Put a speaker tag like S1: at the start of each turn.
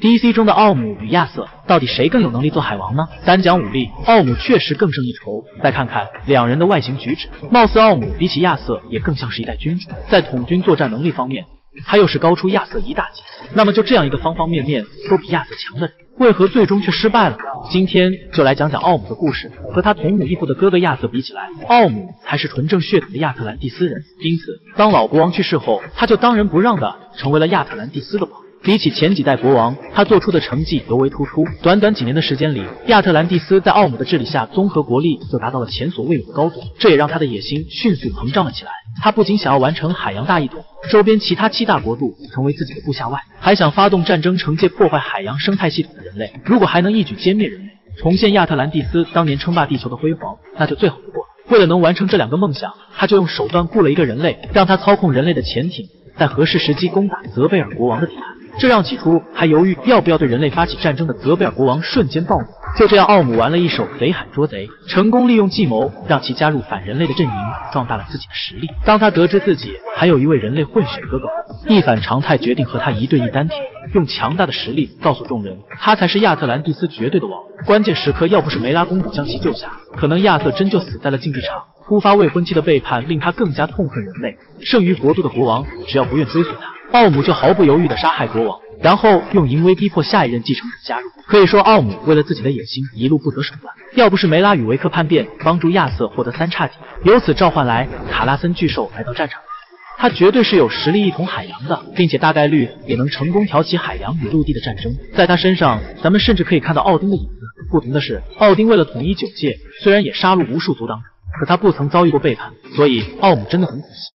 S1: DC 中的奥姆与亚瑟，到底谁更有能力做海王呢？单讲武力，奥姆确实更胜一筹。再看看两人的外形举止，貌似奥姆比起亚瑟也更像是一代君主，在统军作战能力方面，他又是高出亚瑟一大截。那么就这样一个方方面面都比亚瑟强的人，为何最终却失败了呢？今天就来讲讲奥姆的故事。和他同母异父的哥哥亚瑟比起来，奥姆才是纯正血统的亚特兰蒂斯人。因此，当老国王去世后，他就当仁不让的成为了亚特兰蒂斯的王。比起前几代国王，他做出的成绩尤为突出。短短几年的时间里，亚特兰蒂斯在奥姆的治理下，综合国力就达到了前所未有的高度。这也让他的野心迅速膨胀了起来。他不仅想要完成海洋大一统，周边其他七大国度成为自己的部下外，还想发动战争，惩戒破坏海洋生态系统的人类。如果还能一举歼灭人类，重现亚特兰蒂斯当年称霸地球的辉煌，那就最好不过了。为了能完成这两个梦想，他就用手段雇了一个人类，让他操控人类的潜艇，在合适时机攻打泽贝尔国王的地盘。这让起初还犹豫要不要对人类发起战争的泽贝尔国王瞬间暴怒。就这样，奥姆玩了一手贼喊捉贼，成功利用计谋让其加入反人类的阵营，壮大了自己的实力。当他得知自己还有一位人类混血哥哥，一反常态，决定和他一对一单挑，用强大的实力告诉众人，他才是亚特兰蒂斯绝对的王。关键时刻，要不是梅拉公主将其救下，可能亚瑟真就死在了竞技场。突发未婚妻的背叛令他更加痛恨人类。剩余国度的国王只要不愿追随他。奥姆就毫不犹豫地杀害国王，然后用淫威逼迫下一任继承者加入。可以说，奥姆为了自己的野心，一路不择手段。要不是梅拉与维克叛变，帮助亚瑟获得三叉戟，由此召唤来卡拉森巨兽来到战场，他绝对是有实力一统海洋的，并且大概率也能成功挑起海洋与陆地的战争。在他身上，咱们甚至可以看到奥丁的影子。不同的是，奥丁为了统一九界，虽然也杀戮无数阻挡者，可他不曾遭遇过背叛，所以奥姆真的很可惜。